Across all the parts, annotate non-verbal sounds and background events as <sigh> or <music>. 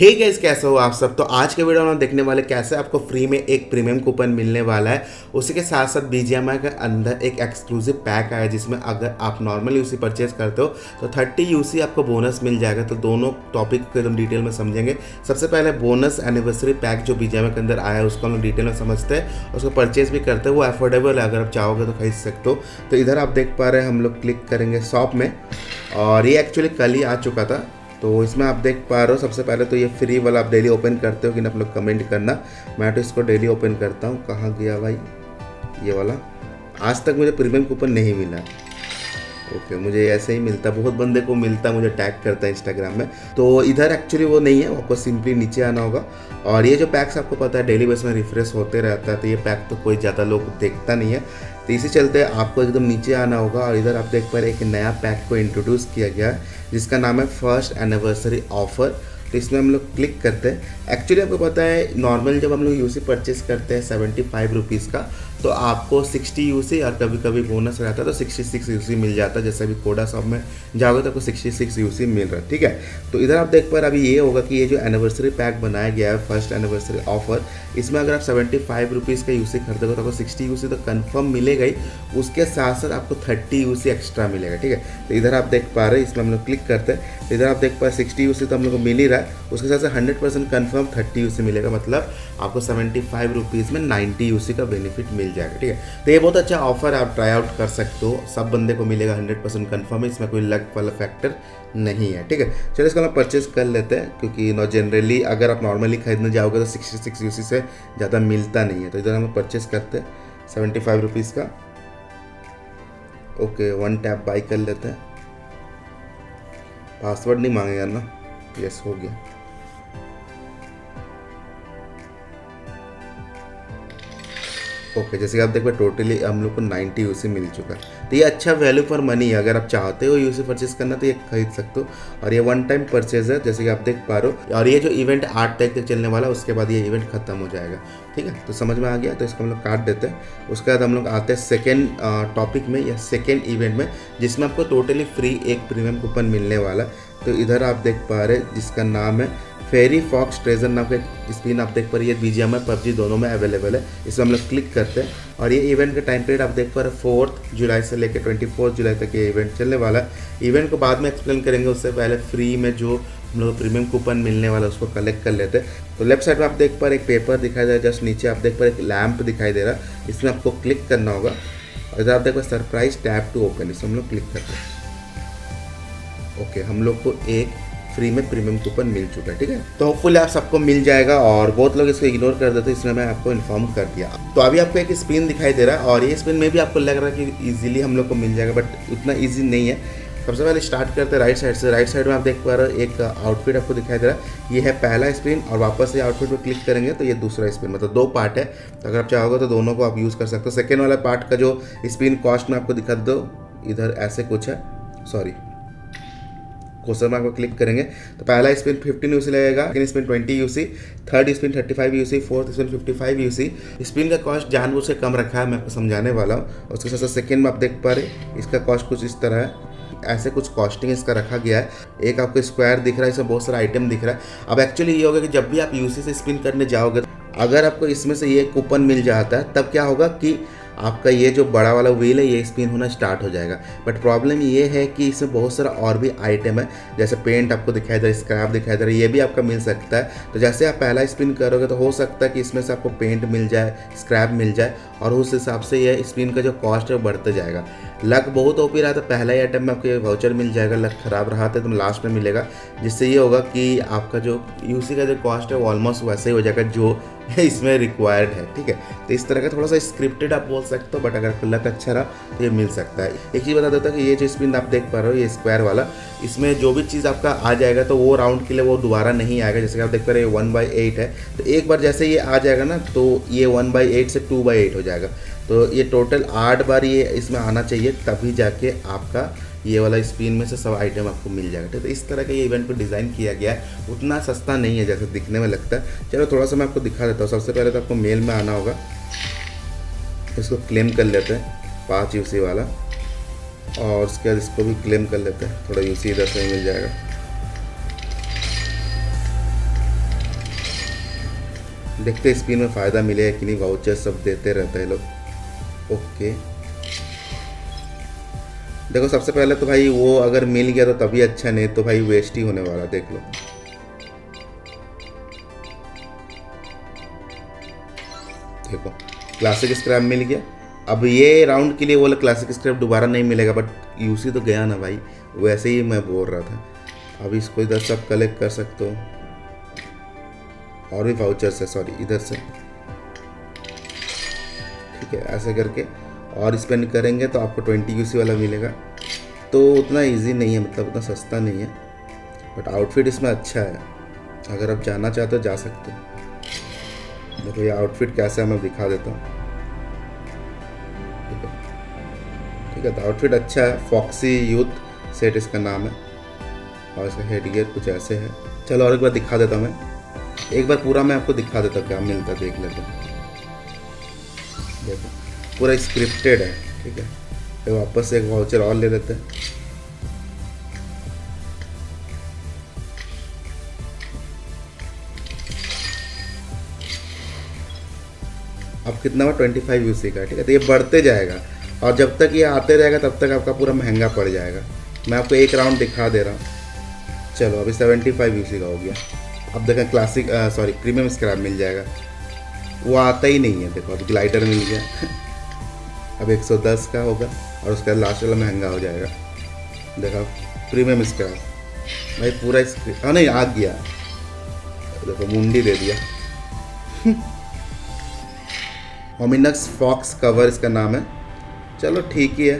हे hey gas कैसे हो आप सब? तो आज के वीडियो में देखने वाले कैसे आपको फ्री में एक प्रीमियम कूपन मिलने वाला है। उसी के साथ साथ बी के अंदर एक एक्सक्लूसिव पैक आया जिसमें अगर आप नॉर्मल यूसी परचेज करते हो तो 30 यूसी आपको बोनस मिल जाएगा। तो दोनों टॉपिक को एकदम डिटेल में समझेंगे। सबसे पहले बोनस एनिवर्सरी पैक जो BGMI के अंदर आया है, उसको हम लोग डिटेल में समझते हैं। उसको परचेज भी करते हैं, वो अफोर्डेबल है, अगर आप चाहोगे तो खरीद सकते हो। तो इधर आप देख पा रहे हैं, हम लोग क्लिक करेंगे शॉप में। और ये एक्चुअली कल ही आ चुका था। तो इसमें आप देख पा रहे हो सबसे पहले तो ये फ्री वाला आप डेली ओपन करते हो कि ना आप लोग कमेंट करना। मैं तो इसको डेली ओपन करता हूँ। कहाँ गया भाई? ये वाला। आज तक मुझे प्रीमियम कूपन नहीं मिला। ओके okay, मुझे ऐसे ही मिलता बहुत बंदे को मिलता मुझे टैग करता है इंस्टाग्राम में। तो इधर एक्चुअली वो नहीं है आपको सिंपली नीचे आना होगा। और ये जो पैक्स आपको पता है डेली बेस में रिफ्रेश होते रहता है तो ये पैक तो कोई ज़्यादा लोग देखता नहीं है। तो इसी चलते आपको एकदम नीचे आना होगा और इधर आप देख पा रहे एक नया पैक को इंट्रोड्यूस किया गया है, जिसका नाम है फ़र्स्ट एनिवर्सरी ऑफ़र तो इसमें हम लोग क्लिक करते हैं। एक्चुअली आपको पता है नॉर्मल जब हम लोग यूसी परचेस करते हैं सेवेंटी फाइव रुपीज़ का तो आपको 60 यूसी और कभी कभी बोनस रहता है तो 66 यूसी मिल जाता है, जैसे अभी कोडा शॉप में जाओगे तो आपको 66 यूसी मिल रहा है, ठीक है? तो इधर आप देख पर अभी ये होगा कि ये जो एनिवर्सरी पैक बनाया गया है फ़र्स्ट एनिवर्सरी ऑफ़र इसमें अगर आप सेवेंटी फाइव रुपीज़ का यूसी खरीदोगे तो आपको सिक्सटी यूसी तो कन्फर्म मिलेगा ही, उसके साथ साथ आपको थर्टी यूसी एक्स्ट्रा मिलेगा, ठीक है? तो इधर आप देख पा रहे इसमें हम लोग क्लिक करते हैं तो इधर आप देख पा रहे सिक्सटी यूसी तो हम लोग को मिल ही रहा है, उसके साथ साथ hundred percent confirm thirty UC मिलेगा मतलब आपको सेवेंटी फाइव रुपीज़ में नाइन्टी यूसी का बेनिफिट मिल जाएगा, ठीक है? तो ये बहुत अच्छा ऑफ़र आप ट्राई आउट कर सकते हो। सब बंदे को मिलेगा हंड्रेड परसेंट कन्फर्म है, इसमें कोई लक वाला फैक्टर नहीं है, ठीक है? चलो इसको हम परचेज कर लेते हैं, क्योंकि नॉ जनरली अगर आप नॉर्मली खरीदने जाओगे तो सिक्सटी सिक्स यूसी से ज़्यादा मिलता नहीं है। तो इधर हम परचेज करते हैं सेवेंटी फाइव रुपीज़ का। ओके वन टैप बाई कर लेते हैं। पासवर्ड नहीं मांगेगा ना? यस हो गया। ओके, जैसे कि आप देख देखो टोटली हम लोग को 90 यूसी मिल चुका है। तो ये अच्छा वैल्यू फॉर मनी है, अगर आप चाहते हो यूसी परचेज करना तो ये खरीद सकते हो। और ये वन टाइम परचेज है, जैसे कि आप देख पा रहे हो। और ये जो इवेंट आठ तारीख तक चलने वाला है उसके बाद ये इवेंट खत्म हो जाएगा, ठीक है? तो समझ में आ गया? तो इसको हम लोग काट देते हैं। उसके बाद हम लोग आते हैं सेकेंड टॉपिक में या सेकेंड इवेंट में, जिसमें आपको टोटली फ्री एक प्रीमियम कूपन मिलने वाला तो इधर आप देख पा रहे जिसका नाम है फेरी फॉक्स ट्रेजर नाम का स्क्रीन आप देख पा रही है बी जी एम पबजी दोनों में अवेलेबल है। इसमें हम लोग क्लिक करते हैं और ये इवेंट का टाइम पीरियड आप देख पा रहे फोर्थ जुलाई से लेकर ट्वेंटी फोर्थ जुलाई तक ये इवेंट चलने वाला है। इवेंट को बाद में एक्सप्लेन करेंगे, उससे पहले फ्री में जो हम लोग प्रीमियम कूपन मिलने वाला उसको कलेक्ट कर लेते हैं। तो लेफ़्ट साइड में आप देख पा रहे एक पेपर दिखाई दे रहा है जस्ट नीचे आप देख पा रहे एक लैम्प दिखाई दे रहा है। इसमें आपको क्लिक करना होगा। और इधर आप देख पा सरप्राइज़ टैप टू ओपन इसमें हम लोग क्लिक करते हैं। ओके, हम लोग को एक फ्री में प्रीमियम कूपन मिल चुका है, ठीक है? तो होपफुली आप सबको मिल जाएगा और बहुत लोग इसको इग्नोर कर देते हैं, इसलिए मैं आपको इन्फॉर्म कर दिया। तो अभी आपको एक स्पिन दिखाई दे रहा है और ये स्पिन में भी आपको लग रहा है कि इजीली हम लोग को मिल जाएगा बट उतना ईजी नहीं है। सबसे पहले स्टार्ट करते हैं राइट साइड से। राइट साइड में आप देख पा रहे हो एक आउटफिट आपको दिखाई दे रहा है। ये है पहला स्पिन और वापस से आउटफिट पर क्लिक करेंगे तो ये दूसरा स्पिन मतलब दो पार्ट है। तो अगर आप चाहोगे तो दोनों को आप यूज़ कर सकते हो। सेकेंड वाला पार्ट का जो स्पिन कॉस्ट में आपको दिखा दो, इधर ऐसे कुछ है। सॉरी क्वेश्चन मार्क पर क्लिक करेंगे। तो पहला स्पिन 15 यूसी लगेगा second spin 20 UC third spin 35 UC fourth spin 55 UC spin का कॉस्ट जानबूझ से कम रखा है, मैं आपको समझाने वाला हूँ। उसके साथ साथ सेकेंड में आप देख पा रहे इसका कॉस्ट कुछ इस तरह है। ऐसे कुछ कॉस्टिंग इसका रखा गया है। एक आपको स्क्वायर दिख रहा है, इसमें बहुत सारा आइटम दिख रहा है। अब एक्चुअली ये होगा कि जब भी आप यूसी से स्पिन करने जाओगे, अगर आपको इसमें से ये कूपन मिल जाता है, तब क्या होगा कि आपका ये जो बड़ा वाला व्हील है, ये स्पिन होना स्टार्ट हो जाएगा। बट प्रॉब्लम ये है कि इसमें बहुत सारा और भी आइटम है, जैसे पेंट आपको दिखाई दे रहा है स्क्रैप दिखाई दे रहा है, ये भी आपका मिल सकता है। तो जैसे आप पहला स्पिन करोगे तो हो सकता है कि इसमें से आपको पेंट मिल जाए स्क्रैप मिल जाए, और उस हिसाब से यह स्पिन का जो कॉस्ट है बढ़ते जाएगा। लक बहुत ओपी रहा तो पहला ही आइटम में आपको वाउचर मिल जाएगा लक ख़राब रहा था तो लास्ट में मिलेगा। जिससे ये होगा कि आपका जो यूसी का जो कॉस्ट है, वो ऑलमोस्ट वैसे ही हो जाएगा, जो <laughs> इसमें रिक्वायर्ड है, ठीक है? तो इस तरह का थोड़ा सा स्क्रिप्टेड आप बोल सकते हो बट अगर लक अच्छा रहा तो ये मिल सकता है। एक चीज़ बता देता हूँ कि ये जो स्पिन आप देख पा रहे हो, ये स्क्वायर वाला, इसमें जो भी चीज़ आपका आ जाएगा तो वो राउंड के लिए वो दोबारा नहीं आएगा। जैसे कि आप देख पा रहे हो वन बाई एट है। तो एक बार जैसे ये आ जाएगा ना तो ये वन बाई एट से टू बाई एट हो जाएगा। तो ये टोटल आठ बार ये इसमें आना चाहिए, तभी जाके आपका ये वाला स्पिन में से सब आइटम आपको मिल जाएगा। ठीक है तो इस तरह का ये इवेंट को डिज़ाइन किया गया है, उतना सस्ता नहीं है जैसे दिखने में लगता है। चलो थोड़ा सा मैं आपको दिखा देता हूँ। सबसे पहले तो आपको मेल में आना होगा। इसको क्लेम कर लेते हैं, पाँच यूसी वाला। और उसके बाद इसको भी क्लेम कर लेते हैं। थोड़ा यूसी इधर से मिल जाएगा। देखते स्पिन में फ़ायदा मिलेगा कि नहीं। वाउचर सब देते रहते हैं लोग। ओके देखो, सबसे पहले तो भाई वो अगर मिल गया तो तभी अच्छा नहीं तो भाई वेस्ट ही होने वाला, देख लो। देखो क्लासिक स्क्रैप मिल गया। अब ये राउंड के लिए वो क्लासिक स्क्रैप दोबारा नहीं मिलेगा बट यूसी तो गया ना भाई। वैसे ही मैं बोल रहा था। अब इसको इधर सब कलेक्ट कर सकते हो। और भी वाउचर्स है सॉरी इधर से। ठीक है, ऐसे करके और स्पेंड करेंगे तो आपको ट्वेंटी यूसी वाला मिलेगा। तो उतना इजी नहीं है मतलब उतना सस्ता नहीं है। बट आउटफिट इसमें अच्छा है। अगर आप जाना चाहते हो, जा सकते हो। देखो ये आउटफिट कैसा है, मैं दिखा देता हूँ। ठीक है? ठीक है तो आउटफिट अच्छा है। फॉक्सी यूथ सेट इसका नाम है। और इसका हेड गियर कुछ ऐसे है। चलो और एक बार दिखा देता हूँ मैं। एक बार पूरा मैं आपको दिखा देता हूँ, क्या मिलता देख लेते देखो। पूरा स्क्रिप्टेड है, ठीक है? तो वापस एक वाउचर और ले लेते हैं। अब कितना हुआ? ट्वेंटी फाइव यूसी का, ठीक है? तो ये बढ़ते जाएगा। और जब तक ये आते रहेगा, तब तक आपका पूरा महँगा पड़ जाएगा। मैं आपको एक राउंड दिखा दे रहा हूँ। चलो, अभी सेवेंटी फाइव यूसी का हो गया। अब देखें क्लासिक सॉरी प्रीमियम स्क्रैप मिल जाएगा। वो आता ही नहीं है, देखो अब ग्लाइडर मिल गया। <laughs> अब 110 का होगा और उसका लास्ट वाला महँगा हो जाएगा। देखो प्रीमियम इसका। भाई, पूरा स्क्रीन हाँ नहीं आ गया। देखो, मुंडी दे दिया। होमिनक्स फॉक्स कवर इसका नाम है। चलो, ठीक ही है।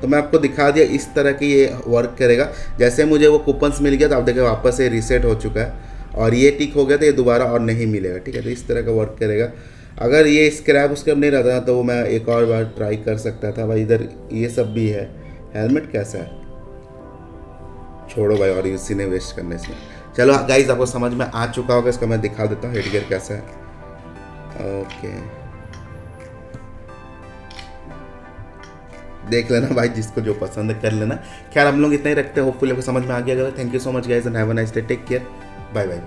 तो मैं आपको दिखा दिया इस तरह की ये वर्क करेगा। जैसे मुझे वो कूपन्स मिल गया तो आप देखें, वापस से रीसेट हो चुका है। और ये टिक हो गया तो ये दोबारा और नहीं मिलेगा। ठीक है तो इस तरह का वर्क करेगा। अगर ये स्क्रैप उसके नहीं रहता तो वो मैं एक और बार ट्राई कर सकता था, भाई इधर ये सब भी है। हेलमेट कैसा है? छोड़ो भाई और इसी ने वेस्ट करने से। चलो गाइज़ आपको समझ में आ चुका होगा, इसका मैं दिखा देता हूँ हेडगेयर कैसा है। ओके देख लेना भाई, जिसको जो पसंद कर लेना। खैर, हम लोग इतना ही रखते हैं। होपफुली आपको समझ में आ गया अगर thank you so much guys and have a nice day take care bye bye